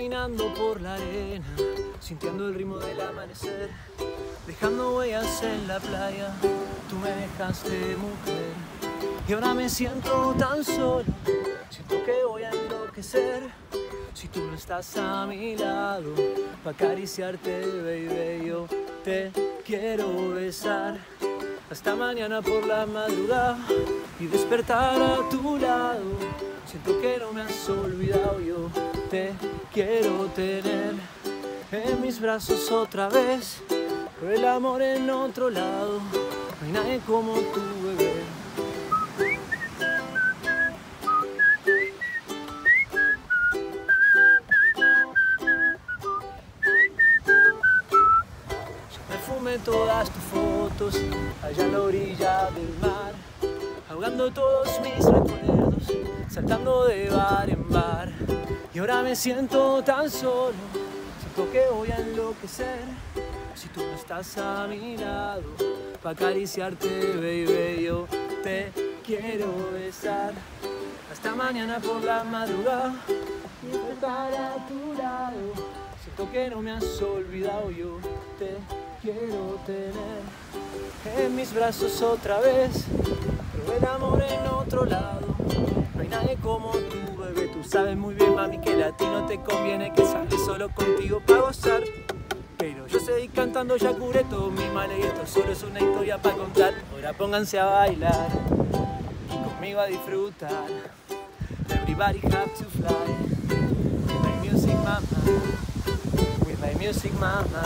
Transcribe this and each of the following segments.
caminando por la arena, sintiendo el ritmo del amanecer, dejando huellas en la playa. Tú me dejaste mujer y ahora me siento tan solo. Siento que voy a enloquecer si tú no estás a mi lado. Pa' acariciarte, baby, yo te quiero besar. Hasta mañana por la madrugada y despertar a tu lado. Siento que no me has olvidado, yo te quiero tener en mis brazos otra vez. Pero el amor en otro lado, no hay nadie como tu bebé. Me fumé todas tus fotos allá en la orilla del mar, ahogando todos mis recuerdos, saltando de bar en bar. Y ahora me siento tan solo, siento que voy a enloquecer. Si tú no estás a mi lado, pa' acariciarte, baby, yo te quiero besar. Hasta mañana por la madrugada, y estar a tu lado. Siento que no me has olvidado, yo te quiero tener en mis brazos otra vez. Pero el amor en otro lado, no hay nadie como tu bebé. Tú sabes muy bien, mami, que a ti no te conviene que sales solo contigo para gozar. Pero yo seguí cantando, ya curé todo mi mal y esto solo es una historia para contar. Ahora pónganse a bailar y conmigo a disfrutar. Everybody have to fly. With my music, mama. With my music, mama.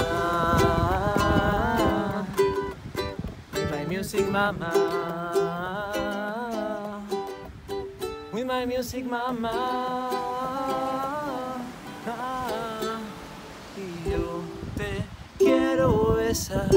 With my music, mama. With my music, mama. Besar.